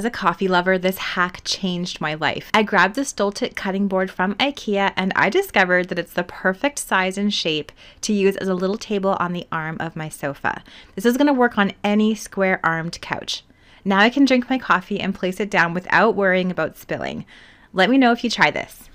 As a coffee lover, this hack changed my life. I grabbed the Stoltit cutting board from IKEA and I discovered that it's the perfect size and shape to use as a little table on the arm of my sofa. This is going to work on any square armed couch. Now I can drink my coffee and place it down without worrying about spilling. Let me know if you try this.